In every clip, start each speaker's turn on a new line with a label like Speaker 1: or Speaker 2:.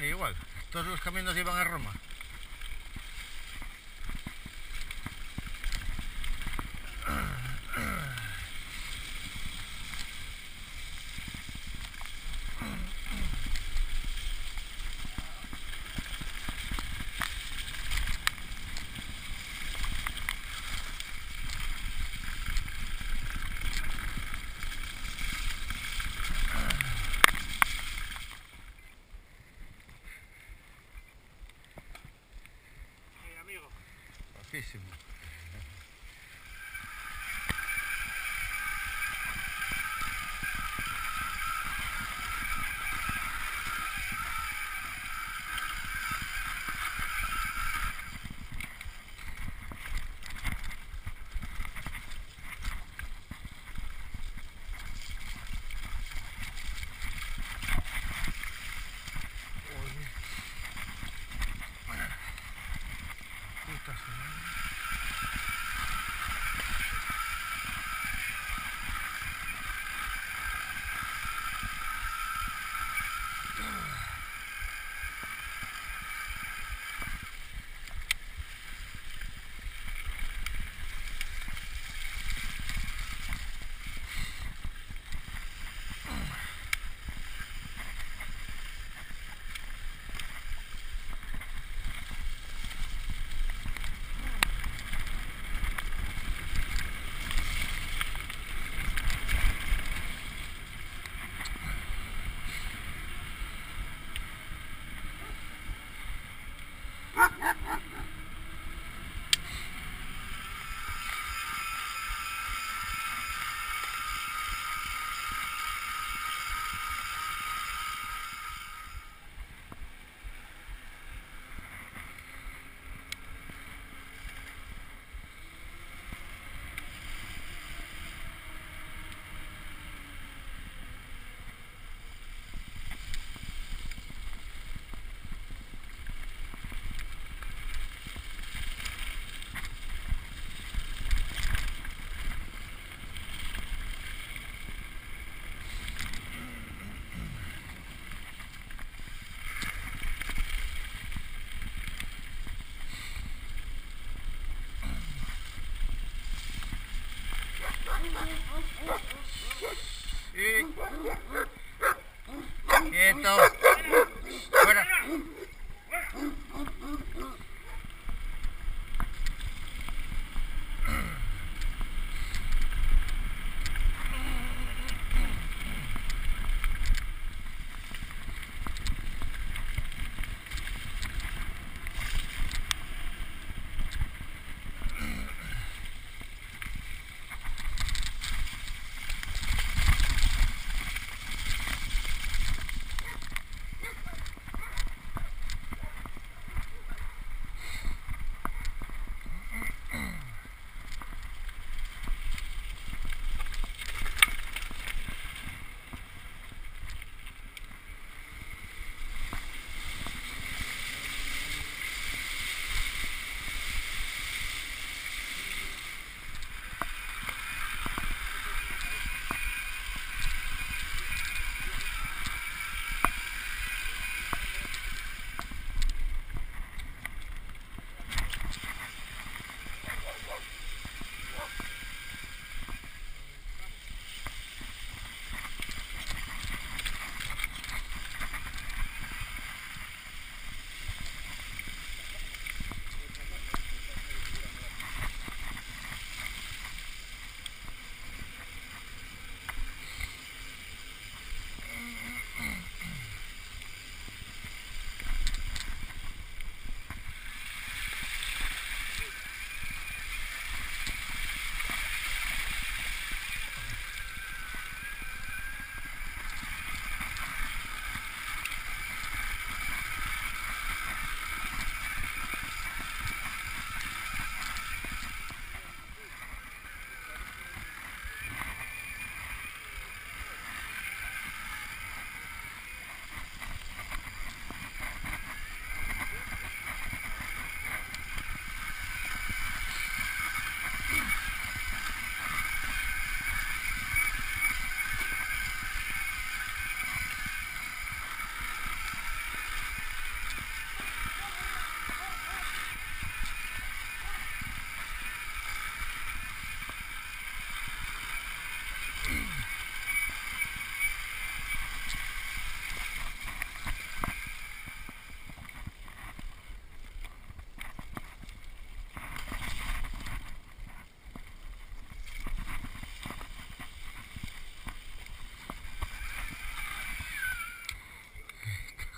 Speaker 1: Igual, todos los caminos llevan a Roma. всему.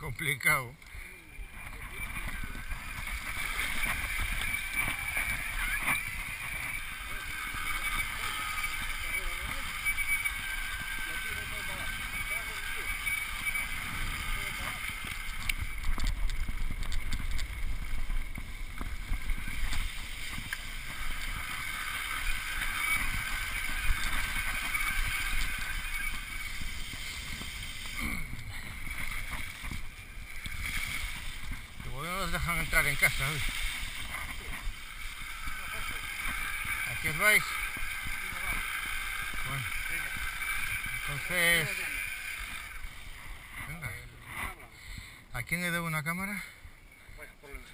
Speaker 1: complicado. van a entrar en casa hoy. Aquí os vais. Bueno. Entonces... Venga. ¿A quién le debo una cámara? Bueno, por lo menos.